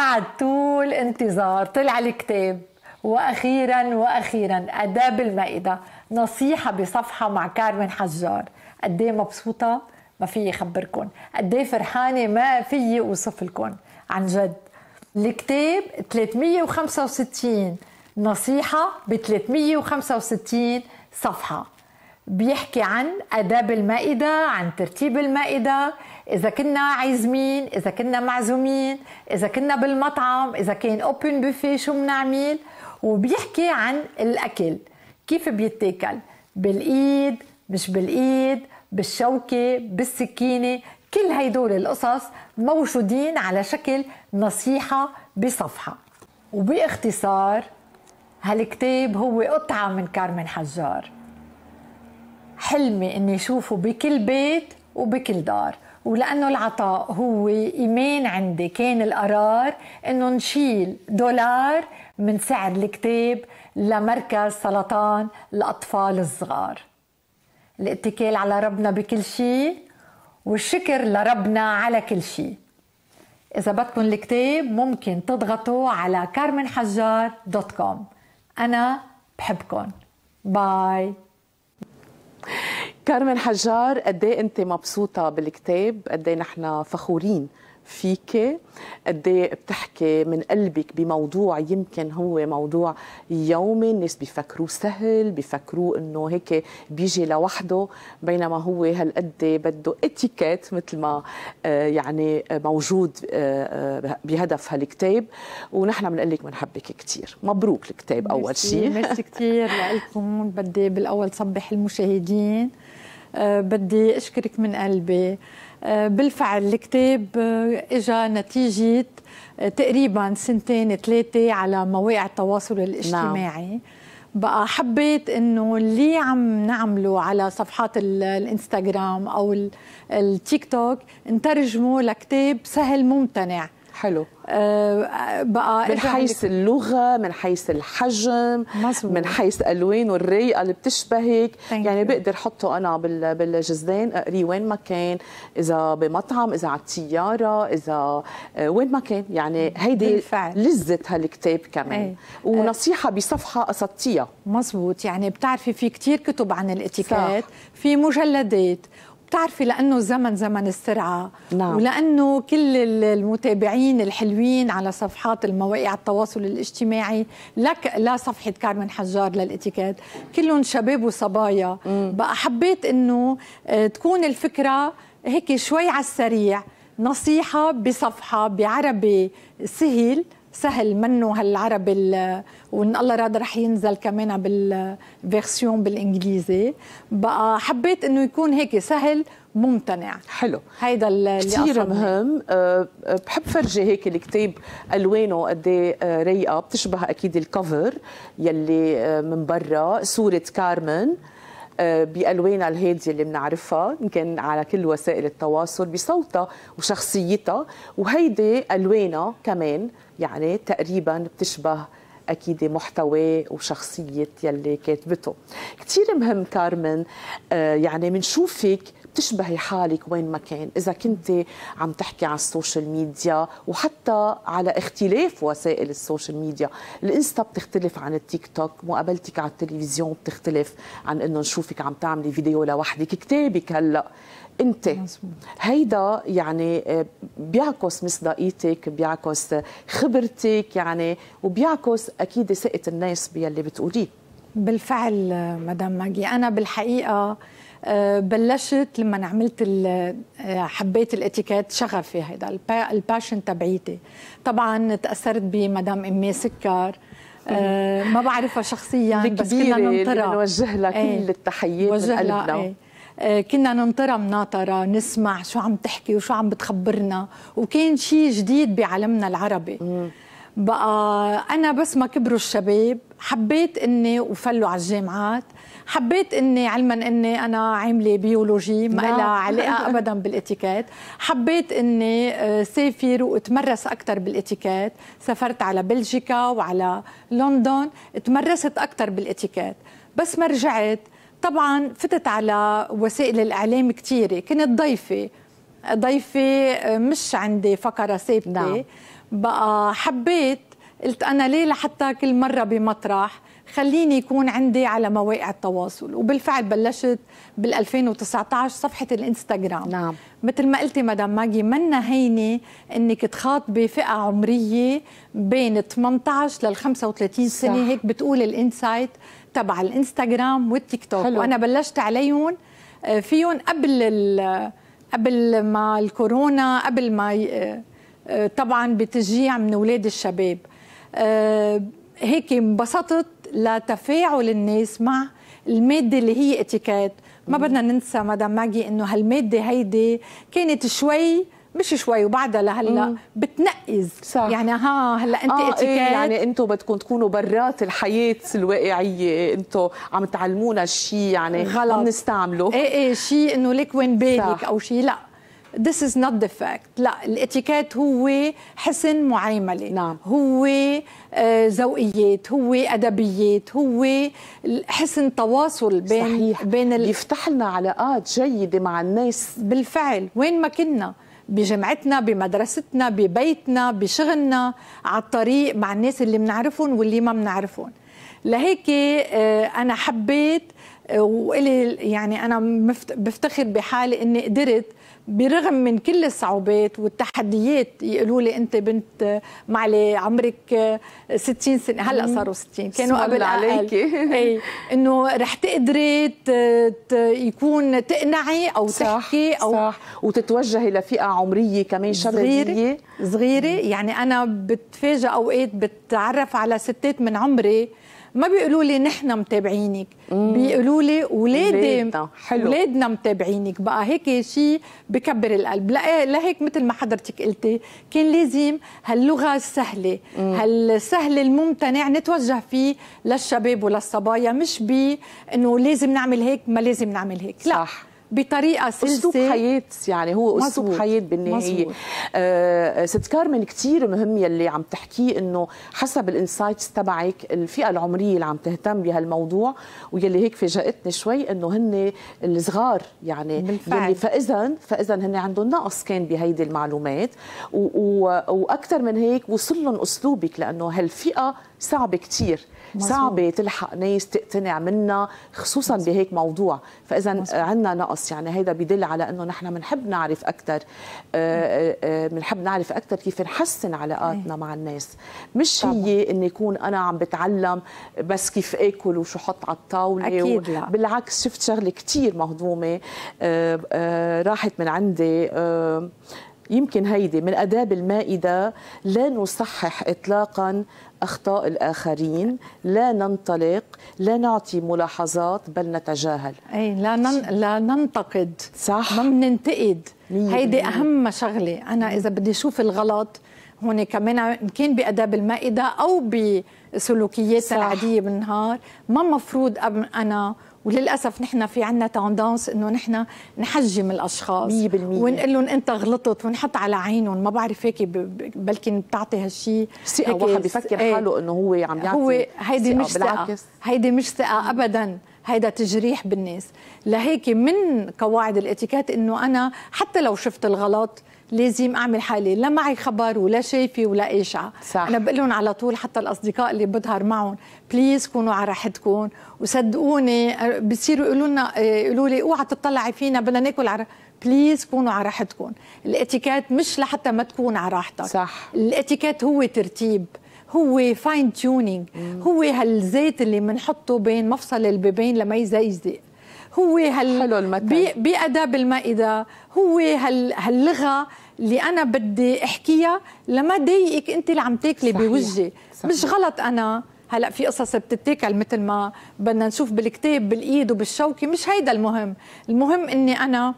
بعد طول انتظار طلع الكتاب. وأخيرا وأخيرا اداب المائده نصيحة بصفحة مع كارمن حجار. قد إيه مبسوطة؟ ما في اخبركم قد إيه فرحانة؟ ما في اوصف لكم عن جد. الكتاب 365 نصيحة ب 365 صفحة. بيحكي عن آداب المائدة عن ترتيب المائدة. إذا كنا عازمين إذا كنا معزومين إذا كنا بالمطعم إذا كان أوبن بوفيه شو بنعمل وبيحكي عن الأكل. كيف بيتاكل؟ بالإيد مش بالإيد بالشوكة بالسكينة. كل هيدول القصص موجودين على شكل نصيحة بصفحة. وباختصار هالكتاب هو قطعة من كارمن حجار. حلمي إني أشوفه بكل بيت وبكل دار. ولأنه العطاء هو إيمان عندي. كان القرار إنه نشيل دولار من سعر الكتاب لمركز سرطان الأطفال الصغار. الاتكال على ربنا بكل شيء والشكر لربنا على كل شيء. إذا بدكم الكتاب ممكن تضغطوا على كارمنحجار دوت كوم. أنا بحبكم. باي. كارمن حجار قد إيه أنت مبسوطة بالكتاب؟ قد إيه نحن فخورين؟ فيك. قد إيه بتحكي من قلبك بموضوع يمكن هو موضوع يومي الناس بيفكروه سهل بيفكروه إنه هيك بيجي لوحده بينما هو هالقد بده اتيكيت مثل ما آه، يعني موجود آه، آه، بهدف هالكتاب. ونحن بنقول لك بنحبك كثير مبروك الكتاب أول شيء ميرسي كثير لكم بدي بالأول صبح المشاهدين. بدي أشكرك من قلبي. بالفعل الكتاب آه، اجى نتيجة آه، تقريبا سنتين ثلاثة على مواقع التواصل الاجتماعي نعم. بقى حبيت إنه اللي عم نعمله على صفحات الإنستغرام أو التيك توك نترجمه لكتاب سهل ممتنع حلو. آه بقى من حيث اللغة من حيث الحجم مزبوط. من حيث الوانه الرايقه اللي بتشبهك. يعني بقدر احطه أنا بالجزدان أقريه وين ما كان إذا بمطعم إذا على الطيارة إذا آه وين ما كان. يعني هيدي لذة هالكتاب كمان. أي. ونصيحة بصفحة قصدتيها مزبوط يعني بتعرفي في كتير كتب عن الاتيكيت. في مجلدات. بتعرفي لأنه زمن زمن السرعه نعم. ولأنه كل المتابعين الحلوين على صفحات المواقع التواصل الاجتماعي لك لا صفحة كارمن حجار للإتيكيت. كلهم شباب وصبايا. بقى حبيت إنه آه، تكون الفكرة هيك شوي على السريع. نصيحة بصفحة بعربي سهل سهل منه هالعربي وإن الله راد رح ينزل كمان بالفيرسيون بالإنجليزي. بقى حبيت إنه يكون هيك سهل ممتنع. حلو. هيدا اللي كثير مهم. أه بحب فرجي هيك الكتاب ألوانه قد إيه أه، رايقة بتشبه أكيد الكفر يلي أه، من برا صوره كارمن. أه، بالوانها الهادية اللي بنعرفها يمكن على كل وسائل التواصل بصوتها وشخصيتها. وهيدي ألوانها كمان يعني تقريبا بتشبه أكيد محتوى وشخصية يلي كاتبته. كثير مهم كارمن آه يعني بنشوفك بتشبهي حالك وين ما كان. إذا كنت عم تحكي على ال social media وحتى على اختلاف وسائل ال social media الإنستا بتختلف عن التيك توك مقابلتك على التلفزيون بتختلف عن إنه نشوفك عم تعملي فيديو لوحدك كتابك هلأ. أنت هيدا يعني آه، بيعكس مصداقيتك بيعكس خبرتك يعني وبيعكس أكيد ثقة الناس باللي بتقوليه. بالفعل مدام ماجي. أنا بالحقيقة آه، بلشت لما عملت آه، حبيت الاتيكيت شغفي هيدا الباشن تبعيتي. طبعا تأثرت بمدام أمي سكر. ما بعرفها شخصيا بس كنا ننطرها. نوجه لها كل إيه التحيات من قلبنا إيه. آه، كنا ننطرها مناطرة نسمع شو عم تحكي وشو عم بتخبرنا. وكان شيء جديد بعالمنا العربي. بقى أنا بس ما كبروا الشباب حبيت إني وفلوا على الجامعات حبيت إني علما إني أنا عاملة biologie ما لها علاقة ابدا بالإتيكيت. حبيت إني آه، سافر وأتمرس أكثر بالإتيكيت. سافرت على بلجيكا وعلى لندن تمرست أكثر بالإتيكيت. بس ما رجعت. طبعا فتت على وسائل الإعلام كثيره كنت ضيفة. ضيفة آه، مش عندي فقرة ثابتة. نعم. بقى حبيت قلت أنا ليه لحتى كل مرة بمطرح؟ خليني يكون عندي على مواقع التواصل. وبالفعل بلشت بال 2019 صفحة الإنستغرام. نعم. مثل ما قلتي مدام ماجي منا هينه إنك تخاطبي فئة عمرية بين 18 لل 35 سنة. هيك بتقول ال insight تبع الإنستغرام والتيك توك. حلو. وأنا بلشت عليهم آه، فيهم قبل قبل ما الكورونا قبل ما آه، آه، طبعا بتشجيع من أولاد الشباب. هيك انبسطت. لتفاعل الناس مع المادة اللي هي اتيكيت. ما بدنا ننسى مدام ماجي إنه هالمادة هيدي كانت شوي مش شوي وبعدها لهلأ بتنقز. صح. يعني ها هلأ أنت آه اتيكيت. إيه يعني أنتم بدكم تكونوا برات الحياة الواقعية. أنتم عم تعلمونا شيء يعني غلط. عم نستعمله إيه إيه شيء إنه لك وين بالك أو شيء لأ. This is not the fact. لا الاتيكيت هو حسن معاملة. نعم. هو آه، ذوقيات هو أدبيات هو حسن تواصل بين صحيح. بين ال... يفتح لنا علاقات جيدة مع الناس. بالفعل. وين ما كنا بجامعتنا بمدرستنا ببيتنا بشغلنا على الطريق مع الناس اللي بنعرفهم واللي ما بنعرفهم. لهيك آه، أنا حبيت وإلي يعني أنا بفتخر بحالي إني قدرت برغم من كل الصعوبات والتحديات يقولوا لي أنت بنت معلي عمرك 60 سنة هلأ صاروا 60 كانوا قبل عليكي. إي إنه رح تقدري يكون تقنعي أو صح تحكي أو صح. وتتوجهي لفئة عمرية كمان صغيره صغيره يعني أنا بتفاجئ أوقات بتعرف على ستات من عمري ما بيقولوا لي نحن متابعينك بيقولوا لي اولادي اولادنا متابعينك. بقى هيك شيء بكبر القلب. لهيك مثل ما حضرتك قلتي. كان لازم هاللغة السهلة هالسهل الممتنع نتوجه فيه للشباب وللصبايا مش بانه لازم نعمل هيك ما لازم نعمل هيك. لا. صح. بطريقة سلسة اسلوب حياة يعني هو أسلوب. حياة بالنهاية آه ست كارمن كثير مهم يلي عم تحكيه إنه حسب الإنسايتس تبعك الفئة العمرية اللي عم تهتم بهالموضوع ويلي هيك فاجأتني شوي إنه هن الصغار يعني بالفعل. يلي فاذا فاذا هن عندهم نقص كان بهيدي المعلومات وأكثر من هيك وصل لهم أسلوبك لأنه هالفئة صعبة كثير صعبة تلحق ناس تقتنع منا خصوصا بهيك موضوع. فاذا عندنا نقص يعني هيدا بدل على إنه نحن بنحب نعرف أكثر آه، آه، بنحب نعرف أكثر كيف نحسن علاقاتنا مع الناس. مش طبعا. هي إني يكون أنا عم بتعلم بس كيف آكل وشو حط على الطاولة أكيد لا. بالعكس شفت شغلة كثير مهضومة آه، راحت من عندي يمكن هيدي من آداب المائدة لا نصحح إطلاقا أخطاء الآخرين. لا ننطلق لا نعطي ملاحظات بل نتجاهل. أي لا, نن... لا ننتقد. صح. ما بننتقد هيدي أهم شغلة أنا إذا بدي أشوف الغلط هون كمان إن كان بآداب المائدة أو بسلوكياتنا العادية بالنهار. ما مفروض أنا وللأسف نحن في عنا تندنس إنه نحن نحجم الأشخاص. 100% ونقول لهم أنت غلطت ونحط على عينهم. ما بعرف هيك بلكي بتعطي هالشيء ثقه واحد بفكر إيه. حاله إنه هو عم يعطي هو هيدي مش ثقة. هيدي مش ثقة ابدا. هيدا تجريح بالناس. لهيك من قواعد الإتيكيت إنه أنا حتى لو شفت الغلط لازم أعمل حالي. لا معي خبر ولا شايفة ولا قشعة صح. أنا بقول لهم على طول حتى الأصدقاء اللي بظهر معهم please كونوا على راحتكم وصدقوني. بصيروا يقولوا لنا يقولوا لي اوعى تطلعي فينا بدنا ناكل على please كونوا على راحتكم الاتيكيت مش لحتى ما تكون على راحتك. صح. الاتيكيت هو ترتيب. هو fine tuning هو هالزيت اللي بنحطه بين مفصل البابين لما يزيزق هو هال حلو المثل. باداب المائدة. هو هال هاللغة. اللي أنا بدي أحكيها لما ضايقك أنت اللي عم تاكلي بوجهي. مش غلط أنا. هلأ في قصص بتتاكل مثل ما بدنا نشوف بالكتاب بالإيد وبالشوكة. مش هيدا المهم. المهم إني أنا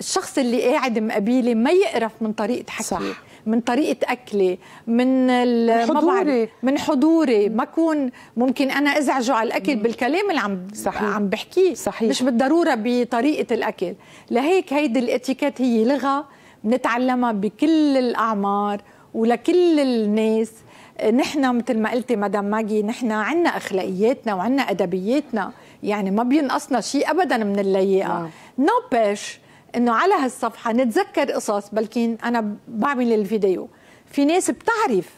الشخص اللي قاعد مقابيلي ما يقرف من طريقة حكي صح. من طريقة اكلي من حضوري. من حضوري. ما اكون ممكن أنا أزعجه على الأكل بالكلام اللي عم صحيح. عم بحكيه. صحيح. مش بالضرورة بطريقة الأكل. لهيك هيدي الاتيكيت هي لغة بنتعلمها بكل الأعمار ولكل الناس. نحن مثل ما قلتي مدام ماجي نحن عنا أخلاقياتنا وعنا أدبياتنا. يعني ما بينقصنا شيء ابدا من اللياقة. نو بيش إنه على هالصفحة نتذكر قصص بلكن أنا بعمل الفيديو. في ناس بتعرف.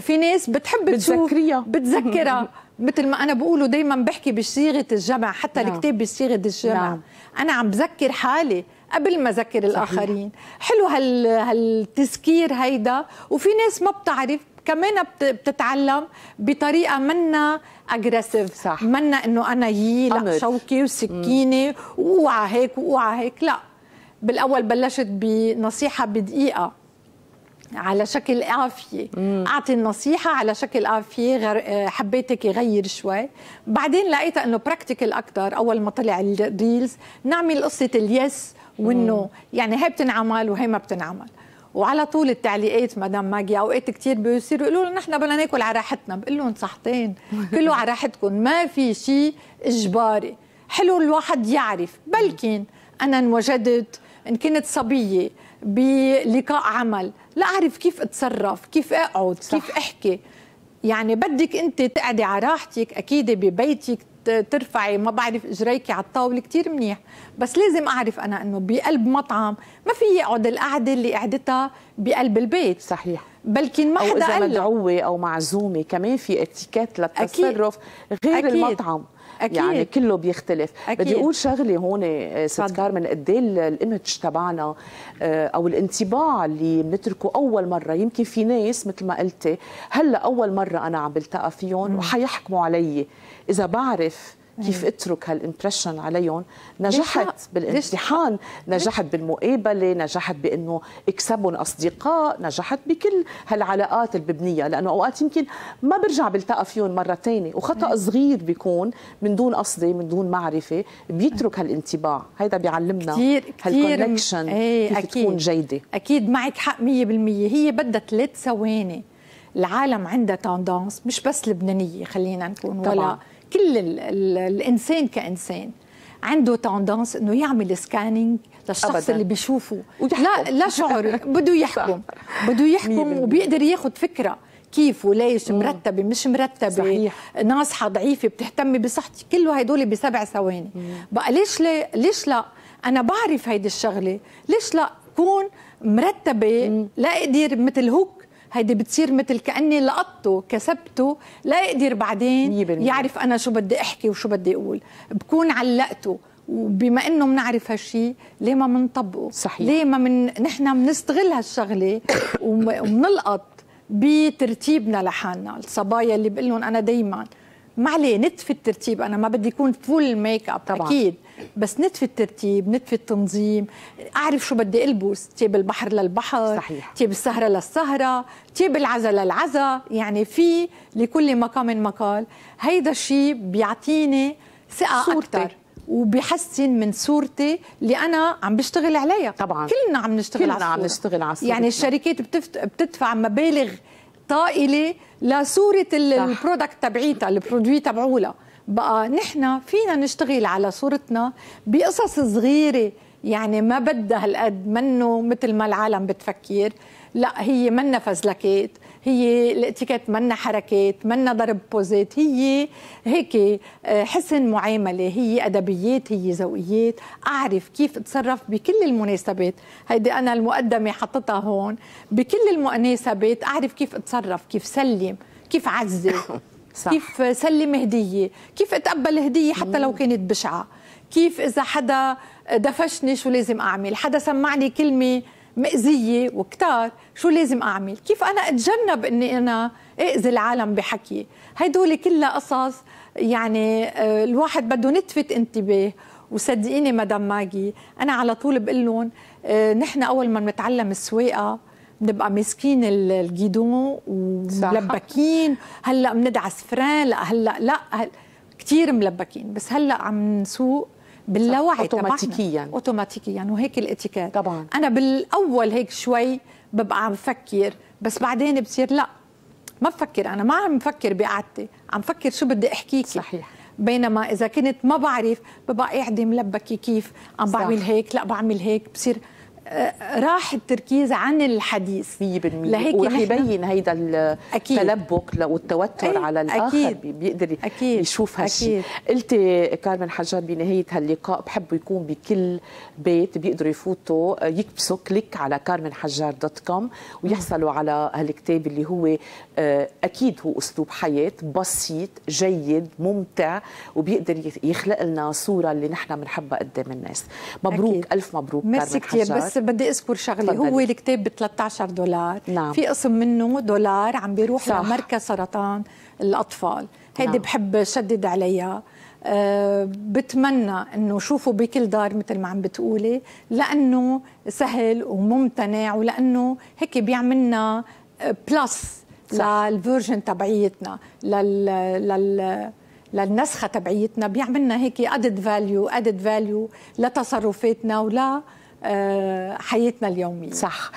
في ناس بتحب بتذكريها. بتذكرها. مثل ما أنا بقوله دائما بحكي بصيغة الجمع حتى نعم. الكتاب بصيغة الجمع. نعم. أنا عم بذكر حالي. قبل ما أذكر الآخرين. حلو هال هالتذكير هيدا. وفي ناس ما بتعرف كمان بتتعلم بطريقة منا aggressive صح. منا إنه أنا يي لأ شوكي وسكينة وأوعى هيك وأوعى هيك. لأ. بالأول بلشت بنصيحة بدقيقة على شكل قافية أعطي النصيحة على شكل قافية غير حبيتك يغير شوي. بعدين لقيتها أنه practical أكثر أول ما طلع ال reels نعمل قصة اليس وإنه يعني هي بتنعمل وهي ما بتنعمل. وعلى طول التعليقات مدام ماجي اوقات كثير بيصيروا يقولوا لنا نحن بدنا ناكل على راحتنا. بقول لهم صحتين. كله على راحتكم. ما في شيء إجباري. حلو الواحد يعرف. بلكن أنا انوجدت إن كنت صبية بلقاء عمل. لا أعرف كيف أتصرف كيف أقعد صح. كيف أحكي. يعني بدك أنت تقعدي على راحتك أكيد ببيتك ترفعي ما بعرف إجريكي على الطاولة كثير منيح. بس لازم أعرف أنا إنه بقلب مطعم ما في يقعد القعدة اللي قعدتها بقلب البيت. صحيح. بلكن ما حدا إذا مدعوة أو معزومة كمان في اتيكيت للتصرف غير أكيد. المطعم. أكيد. يعني كله بيختلف. أكيد. بدي أقول شغلة هون آه، ست كارمن قد إيه الإيمج تبعنا آه، أو الانطباع اللي بنتركه أول مرة. يمكن في ناس مثل ما قلتي هلأ أول مرة أنا عم بلتقى فيهم وحيحكموا علي. إذا بعرف كيف اترك هال impression عليهم. نجحت بالامتحان نجحت بالمقابلة نجحت بإنه اكسبهم أصدقاء نجحت بكل هالعلاقات اللي ببنيها لأنه أوقات يمكن ما برجع بلتقى فيهم مرة ثانية وخطأ صغير بيكون من دون قصدي من دون معرفة بيترك هالانطباع هيدا بيعلمنا كثير هال connection إيه كيف أكيد. تكون جيدة. أكيد معك حق 100% هي بدها ثلاث ثواني. العالم عندها تندنس مش بس لبنانية خلينا نكون طبعا. ولا كل ال ال الإنسان كإنسان عنده تندنس إنه يعمل سكانينج للشخص أبداً. اللي بيشوفه. لا لا شعور بده يحكم. بده يحكم وبيقدر ياخذ فكرة. كيف وليش مرتبة مش مرتبة. صحيح. ناصحة ضعيفة بتهتمي بصحتي. كله هدول بسبع ثواني. بقى ليش لي ليش لا؟ أنا بعرف هيدي الشغلة. ليش لا؟ كون مرتبة لا أقدر مثل hook. هيدي بتصير مثل كأني لقطته كسبته لا يقدر بعدين يعرف أنا شو بدي أحكي وشو بدي أقول. بكون علقته. وبما إنه بنعرف هالشيء ليه ما بنطبقه صحيح. ليه ما من نحن بنستغل هالشغلة وبنلقط بترتيبنا لحالنا الصبايا اللي بقول لهم أنا دائما ما عليه نتف الترتيب. أنا ما بدي يكون full makeup طبعا. أكيد. بس نتف الترتيب نتف التنظيم. أعرف شو بدي ألبس. تيب البحر للبحر صحيح. تيب السهرة للسهرة تيب العزا للعزا. يعني في لكل مقام مقال هيدا الشيء بيعطيني ثقة أكثر وبيحسن من صورتي اللي أنا عم بشتغل عليها. طبعا. كلنا عم نشتغل كلنا على عم نشتغل على يعني الشركات بتدفع مبالغ طائلة لصورة ال product تبعيتها ال produit تبعولها. بقى نحن فينا نشتغل على صورتنا بقصص صغيرة يعني ما بدها هالقد منه مثل ما العالم بتفكر. لا هي منا فزلكات هي الاتيكيت منا حركات منا ضرب بوزيت هي هيك آه، حسن معاملة هي أدبيات هي ذوقيات. أعرف كيف أتصرف بكل المناسبات. هيدي أنا المقدمة حطيتها هون. بكل المناسبات أعرف كيف أتصرف كيف سلم كيف عزي صح. كيف سلم هدية كيف أتقبل هدية حتى لو كانت بشعة. كيف إذا حدا دفشني شو لازم أعمل؟ حدا سمعني كلمة مأذية وكتار شو لازم أعمل؟ كيف أنا أتجنب أني أنا أذي العالم بحكي؟ هيدول كلها قصص يعني آه، الواحد بده نتفت انتباه وصدقيني مدام ماجي أنا على طول بقول لهم آه، نحن أول ما بنتعلم السواقة بنبقى ماسكين الجيدون وملبكين. هلأ بندعس فران لأ هلأ لأ كثير ملبكين. بس هلأ عم نسوق باللاوعي اوتوماتيكيا. اوتوماتيكيا وهيك الإتيكيت. طبعا. أنا بالأول هيك شوي ببقى عم بفكر بس بعدين بصير لا ما بفكر. أنا ما عم بفكر بقعدتي عم بفكر شو بدي احكيك. صحيح. بينما إذا كنت ما بعرف ببقى قاعدة ملبكة كيف عم بعمل هيك لا بعمل هيك بصير راح التركيز عن الحديث. 100% لهيك ورح يبين هيدا التلبك والتوتر على الآخر أكيد. بيقدر أكيد. يشوف هالشيء قلتي كارمن حجار بنهاية هاللقاء بحب يكون بكل بيت بيقدروا يفوتوا يكبسوا. click على كارمن حجار dot com ويحصلوا على هالكتاب اللي هو آه، أكيد هو أسلوب حياة بسيط جيد ممتع وبيقدر يخلق لنا صورة اللي نحن بنحبها قدام الناس. مبروك. أكيد. ألف مبروك ميرسي كثير بس بدي أذكر شغلة. هو الكتاب ب 13 دولار. نعم. في قسم منه دولار عم بيروح صح. لمركز سرطان الأطفال. هيدي نعم. بحب شدد عليها. أه بتمنى إنه شوفوا بكل دار مثل ما عم بتقولي لأنه سهل وممتنع ولأنه هيك بيعملنا plus لل version تبعيتنا لل لل للنسخة تبعيتنا. بيعملنا هيك added value added value لتصرفاتنا ولا آه، حياتنا اليومية. صح.